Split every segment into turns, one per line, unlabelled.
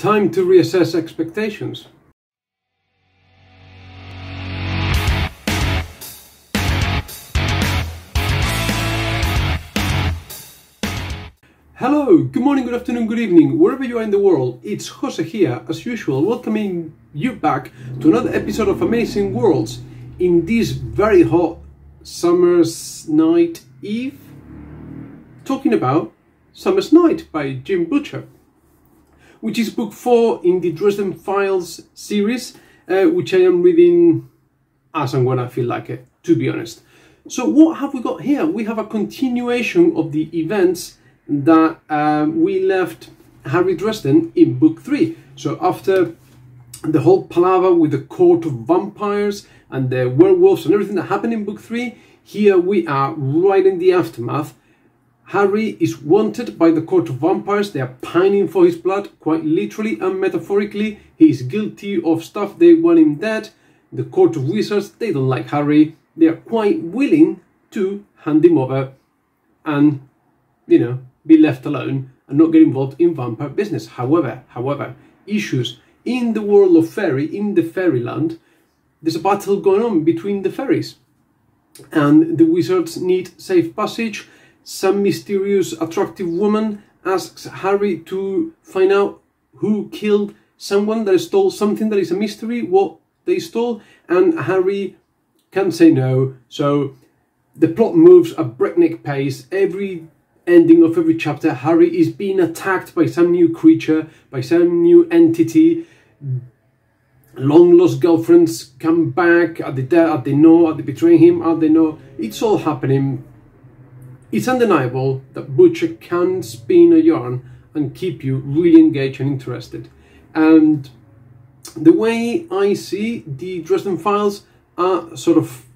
Time to reassess expectations. Hello, good morning, good afternoon, good evening, wherever you are in the world. It's Jose here, as usual, welcoming you back to another episode of Amazing Worlds in this very hot summer's night eve, talking about Summer's Knight by Jim Butcher, which is book four in the Dresden Files series, uh, which I am reading as I'm gonna feel like it, to be honest. So, what have we got here? We have a continuation of the events that um, we left Harry Dresden in book three. So, after the whole palaver with the court of vampires and the werewolves and everything that happened in book three, here we are right in the aftermath. Harry is wanted by the court of vampires. They are pining for his blood, quite literally and metaphorically. He is guilty of stuff. They want him dead. The court of wizards, they don't like Harry. They are quite willing to hand him over and, you know, be left alone and not get involved in vampire business. However, however, issues in the world of fairy, in the fairyland, there's a battle going on between the fairies. And the wizards need safe passage. Some mysterious, attractive woman asks Harry to find out who killed someone that stole something that is a mystery, what they stole, and Harry can't say no. So the plot moves at breakneck pace. Every ending of every chapter, Harry is being attacked by some new creature, by some new entity. Long lost girlfriends come back. Are they there? Are they no? Are they betraying him? Are they no? It's all happening. It's undeniable that Butcher can spin a yarn and keep you really engaged and interested. And the way I see the Dresden Files are sort of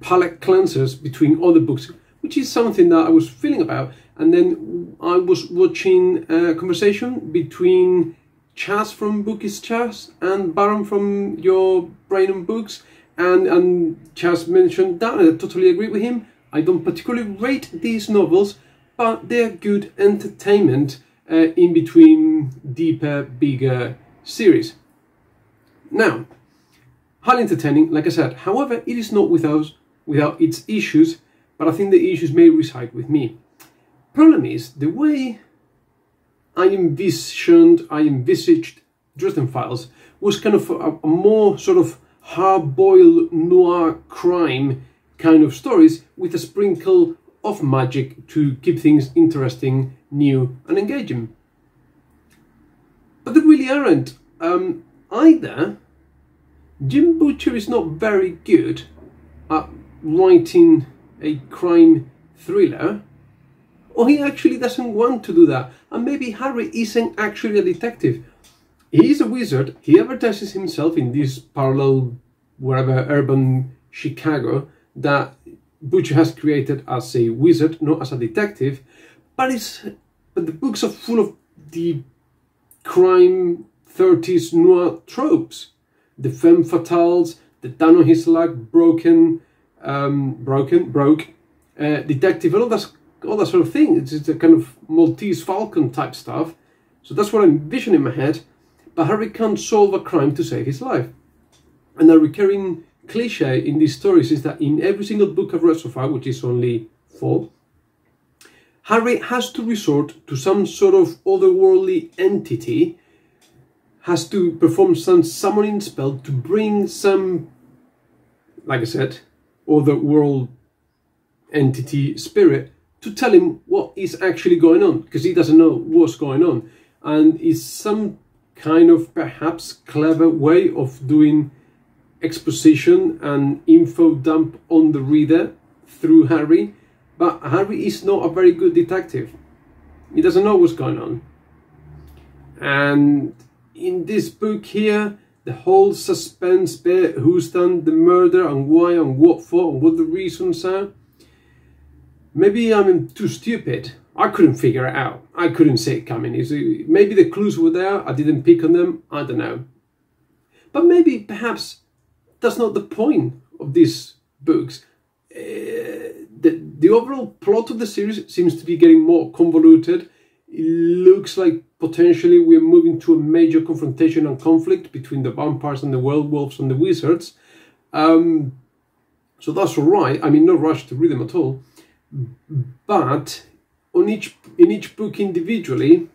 palette cleansers between other books, which is something that I was feeling about. And then I was watching a conversation between Chas from Bookish Chas and Baron from Your Brain and Books. And, and Chas mentioned that, and I totally agree with him. I don't particularly rate these novels, but they're good entertainment uh, in between deeper, bigger series. Now, highly entertaining, like I said. However, it is not without without its issues, but I think the issues may reside with me. Problem is the way I envisioned, I envisaged Dresden Files was kind of a, a more sort of hard-boiled noir crime kind of stories with a sprinkle of magic to keep things interesting, new, and engaging. But they really aren't. Um, either Jim Butcher is not very good at writing a crime thriller, or he actually doesn't want to do that. And maybe Harry isn't actually a detective. He is a wizard. He advertises himself in this parallel, wherever, urban Chicago that Butcher has created as a wizard, not as a detective. But it's but the books are full of the crime 30s noir tropes. The femme fatales, the down on his luck, broken, um, broken, broke, uh, detective, and all that, all that sort of thing. It's, it's a kind of Maltese Falcon type stuff. So that's what I envision in my head. But Harry can't solve a crime to save his life. And a recurring cliche in these stories is that in every single book I've read so far, which is only four, Harry has to resort to some sort of otherworldly entity, has to perform some summoning spell to bring some, like I said, otherworld entity spirit to tell him what is actually going on because he doesn't know what's going on. And it's some kind of perhaps clever way of doing exposition and info dump on the reader through Harry, but Harry is not a very good detective. He doesn't know what's going on. And in this book here, the whole suspense bit, who's done the murder and why and what for and what the reasons are. Maybe I'm too stupid. I couldn't figure it out. I couldn't see it coming. Maybe the clues were there, I didn't pick on them, I don't know. But maybe, perhaps, that's not the point of these books. Uh, the, the overall plot of the series seems to be getting more convoluted. It looks like potentially we're moving to a major confrontation and conflict between the vampires and the werewolves and the wizards. Um, so that's all right. I mean, no rush to read them at all. But on each in each book individually,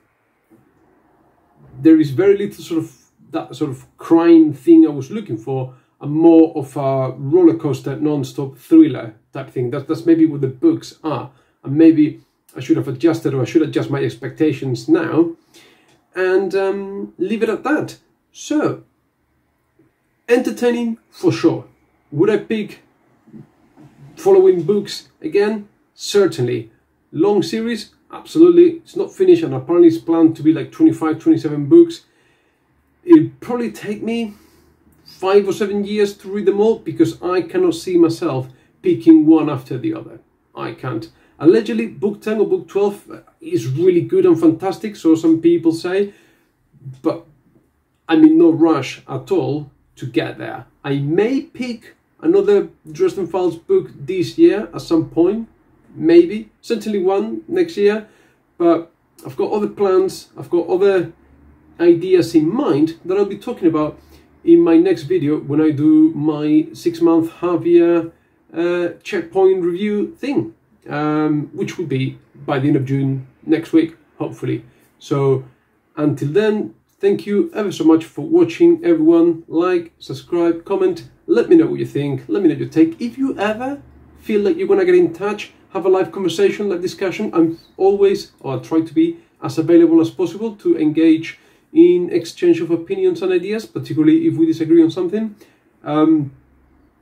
there is very little sort of that sort of crime thing I was looking for, more of a roller coaster, non-stop thriller type thing. That, that's maybe what the books are, and maybe I should have adjusted or I should adjust my expectations now, and um, leave it at that. So, entertaining for sure. Would I pick following books again? Certainly. Long series? Absolutely. It's not finished and apparently it's planned to be like 25, 27 books. It'll probably take me five or seven years to read them all because I cannot see myself picking one after the other. I can't. Allegedly, book 10 or book 12 uh, is really good and fantastic, so some people say, but I'm in no rush at all to get there. I may pick another Dresden Files book this year at some point, maybe, certainly one next year, but I've got other plans, I've got other ideas in mind that I'll be talking about in my next video when I do my six month half year uh, checkpoint review thing, um, which will be by the end of June next week, hopefully. So until then, thank you ever so much for watching, everyone. Like, subscribe, comment, let me know what you think, let me know your take. If you ever feel like you want to get in touch, have a live conversation, live discussion, I'm always, or I try to be, as available as possible to engage in exchange of opinions and ideas, particularly if we disagree on something. Um,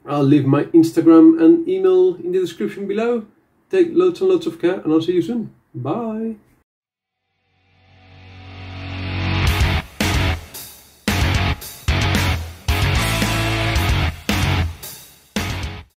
I'll leave my Instagram and email in the description below. Take loads and loads of care, and I'll see you soon. Bye.